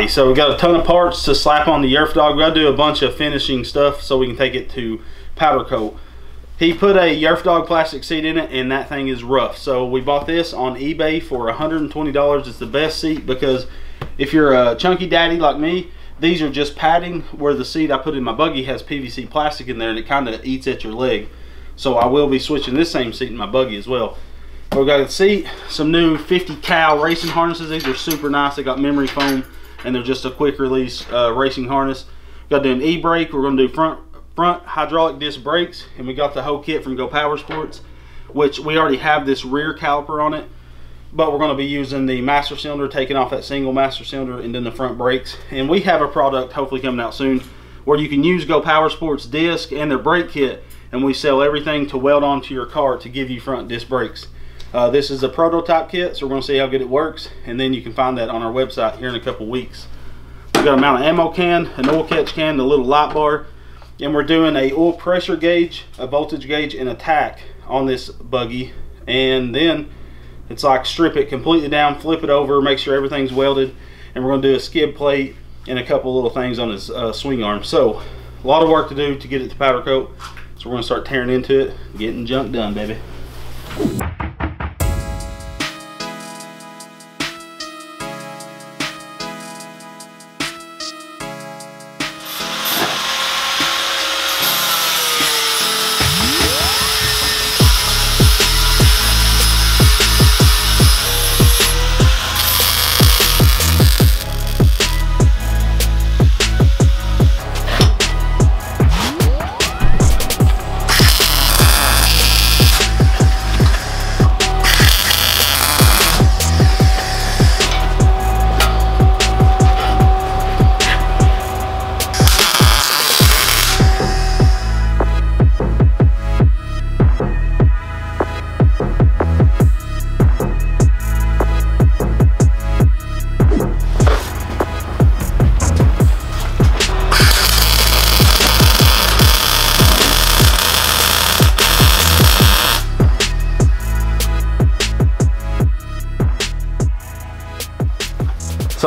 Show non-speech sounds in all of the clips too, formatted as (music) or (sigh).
body. So we got a ton of parts to slap on the Yerf dog. We gotta do a bunch of finishing stuff so we can take it to powder coat. He put a Yerf dog plastic seat in it and that thing is rough. So we bought this on eBay for $120. It's the best seat because if you're a chunky daddy like me, these are just padding where the seat I put in my buggy has PVC plastic in there and it kind of eats at your leg. So I will be switching this same seat in my buggy as well. We've got a seat, some new 50 cal racing harnesses. These are super nice. They got memory foam and they're just a quick release uh, racing harness. Got to do an e-brake. We're going to do front front hydraulic disc brakes and we got the whole kit from Go Power Sports which we already have this rear caliper on it but we're going to be using the master cylinder taking off that single master cylinder and then the front brakes and we have a product hopefully coming out soon where you can use Go Power Sports disc and their brake kit and we sell everything to weld onto your car to give you front disc brakes uh, this is a prototype kit so we're going to see how good it works and then you can find that on our website here in a couple weeks. We've got a mount of ammo can an oil catch can a little light bar and we're doing a oil pressure gauge a voltage gauge and a tach on this buggy and then it's like strip it completely down flip it over make sure everything's welded and we're going to do a skid plate and a couple little things on his uh, swing arm. So a lot of work to do to get it to powder coat so we're going to start tearing into it getting junk done baby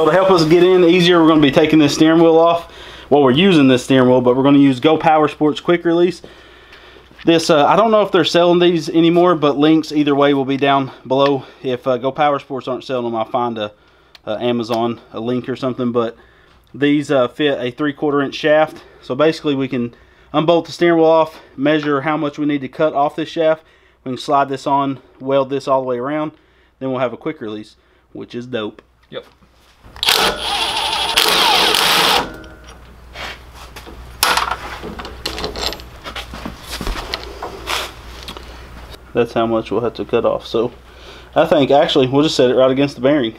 So to help us get in easier, we're going to be taking this steering wheel off. Well, we're using this steering wheel, but we're going to use Go Power Sports Quick Release. This, uh, I don't know if they're selling these anymore, but links either way will be down below. If uh, Go Power Sports aren't selling them, I'll find a, a Amazon a link or something. But these uh, fit a three-quarter inch shaft. So basically we can unbolt the steering wheel off, measure how much we need to cut off this shaft. We can slide this on, weld this all the way around. Then we'll have a quick release, which is dope. Yep. That's how much we'll have to cut off. So I think actually we'll just set it right against the bearing.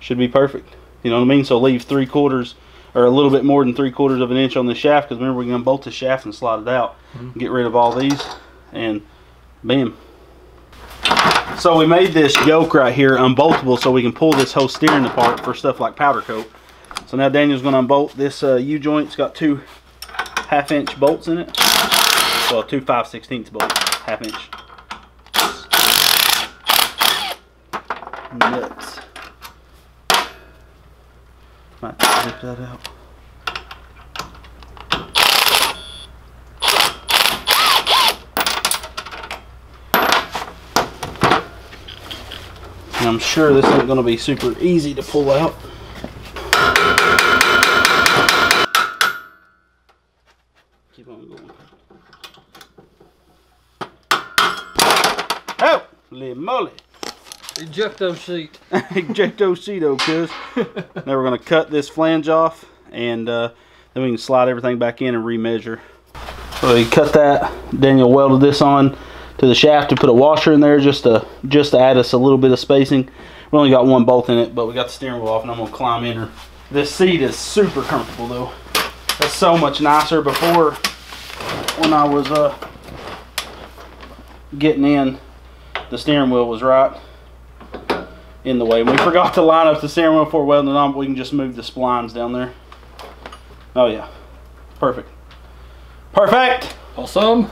Should be perfect. You know what I mean? So leave three quarters or a little bit more than three quarters of an inch on the shaft because remember we're going to bolt the shaft and slide it out. Mm -hmm. Get rid of all these and bam. So we made this yoke right here unboltable so we can pull this whole steering apart for stuff like powder coat. So now Daniel's going to unbolt this uh, U-joint. It's got two half inch bolts in it. Well, two 5 16 bolts, half inch. Nuts. Might zip that out. And I'm sure this isn't going to be super easy to pull out. Keep on going. Oh, holy moly. Ejecto seat. (laughs) Ejecto seat, cuz. (laughs) now we're going to cut this flange off and uh, then we can slide everything back in and remeasure. So we cut that. Daniel welded this on to the shaft to put a washer in there just to just to add us a little bit of spacing. We only got one bolt in it, but we got the steering wheel off and I'm gonna climb in her. This seat is super comfortable though. That's so much nicer before when I was uh, getting in, the steering wheel was right in the way. We forgot to line up the steering wheel before welding it on, but we can just move the splines down there. Oh yeah, perfect. Perfect! Awesome.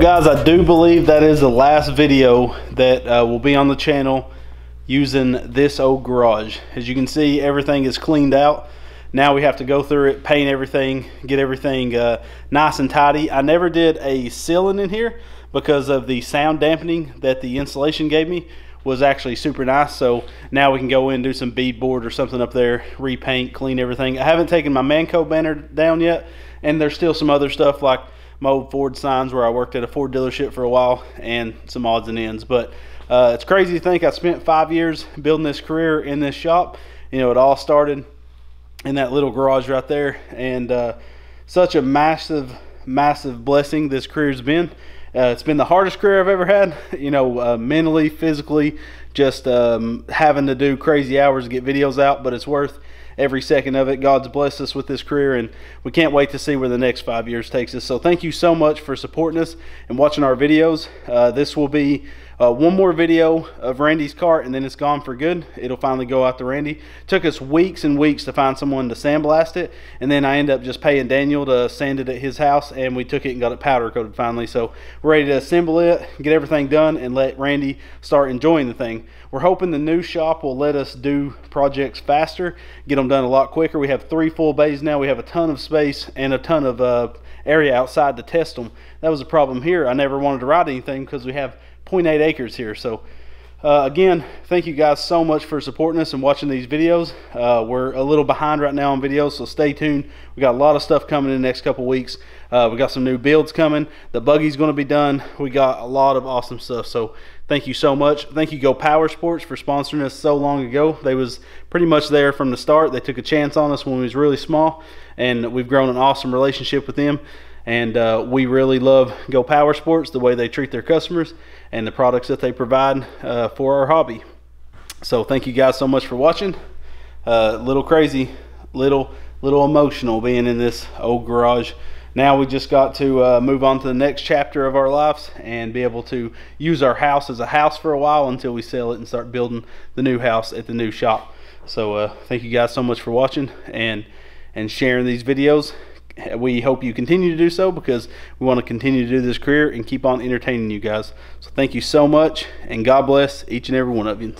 Guys, I do believe that is the last video that uh, will be on the channel using this old garage. As you can see, everything is cleaned out. Now we have to go through it, paint everything, get everything uh, nice and tidy. I never did a ceiling in here because of the sound dampening that the insulation gave me was actually super nice. So now we can go in and do some beadboard or something up there, repaint, clean everything. I haven't taken my Manco banner down yet, and there's still some other stuff like old Ford signs where I worked at a Ford dealership for a while and some odds and ends. But uh, it's crazy to think I spent five years building this career in this shop. You know, it all started in that little garage right there. And uh, such a massive, massive blessing this career's been. Uh, it's been the hardest career I've ever had, (laughs) you know, uh, mentally, physically, just um, having to do crazy hours to get videos out, but it's worth every second of it. God's blessed us with this career, and we can't wait to see where the next five years takes us. So, thank you so much for supporting us and watching our videos. Uh, this will be uh, one more video of Randy's cart and then it's gone for good. It'll finally go out to Randy. Took us weeks and weeks to find someone to sandblast it and then I ended up just paying Daniel to sand it at his house and we took it and got it powder coated finally. So we're ready to assemble it, get everything done and let Randy start enjoying the thing. We're hoping the new shop will let us do projects faster, get them done a lot quicker. We have three full bays now. We have a ton of space and a ton of uh, area outside to test them. That was a problem here. I never wanted to ride anything because we have 0.8 acres here. So uh, again, thank you guys so much for supporting us and watching these videos. Uh, we're a little behind right now on videos, so stay tuned. We got a lot of stuff coming in the next couple weeks. Uh, we got some new builds coming. The buggy's going to be done. We got a lot of awesome stuff. So thank you so much. Thank you Go Power Sports for sponsoring us so long ago. They was pretty much there from the start. They took a chance on us when we was really small, and we've grown an awesome relationship with them and uh, we really love Go Power Sports, the way they treat their customers and the products that they provide uh, for our hobby. So thank you guys so much for watching. Uh, little crazy, little little emotional being in this old garage. Now we just got to uh, move on to the next chapter of our lives and be able to use our house as a house for a while until we sell it and start building the new house at the new shop. So uh, thank you guys so much for watching and and sharing these videos we hope you continue to do so because we want to continue to do this career and keep on entertaining you guys. So thank you so much and God bless each and every one of you.